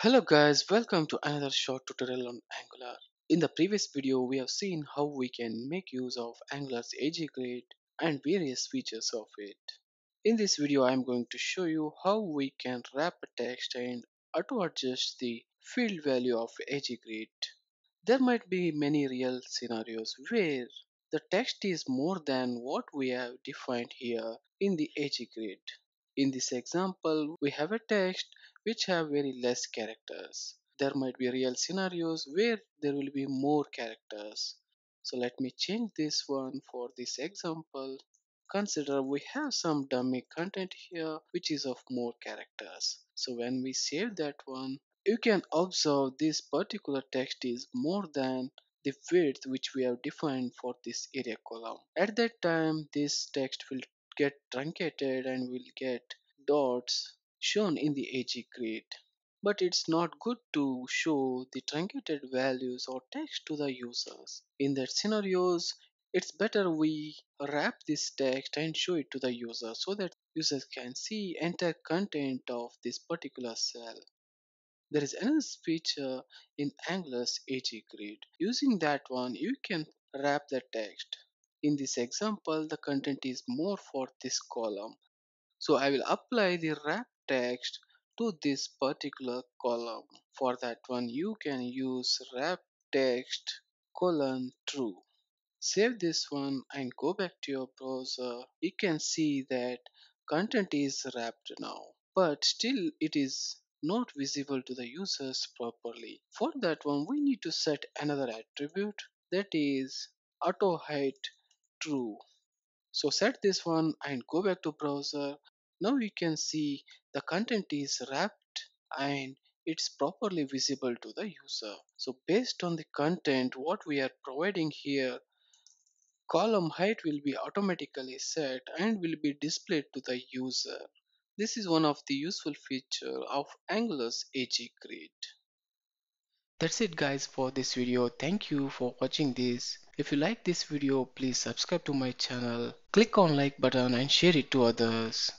Hello guys, welcome to another short tutorial on Angular. In the previous video, we have seen how we can make use of Angular's AG grid and various features of it. In this video, I am going to show you how we can wrap a text and auto adjust the field value of AG. There might be many real scenarios where the text is more than what we have defined here in the AG grid. In this example, we have a text which have very less characters. There might be real scenarios where there will be more characters. So let me change this one for this example. Consider we have some dummy content here which is of more characters. So when we save that one, you can observe this particular text is more than the width which we have defined for this area column. At that time, this text will get truncated and will get dots shown in the AG grid. But it's not good to show the truncated values or text to the users. In that scenarios, it's better we wrap this text and show it to the user so that users can see entire content of this particular cell. There is another feature in Angular's AG grid. Using that one, you can wrap the text. In this example, the content is more for this column. So I will apply the wrap text to this particular column. For that one, you can use wrap text colon true. Save this one and go back to your browser. You can see that content is wrapped now, but still it is not visible to the users properly. For that one, we need to set another attribute that is auto height true. So set this one and go back to browser. Now you can see the content is wrapped and it's properly visible to the user. So based on the content what we are providing here, column height will be automatically set and will be displayed to the user. This is one of the useful feature of Angular's AG grid. That's it guys for this video. Thank you for watching this. If you like this video, please subscribe to my channel. Click on like button and share it to others.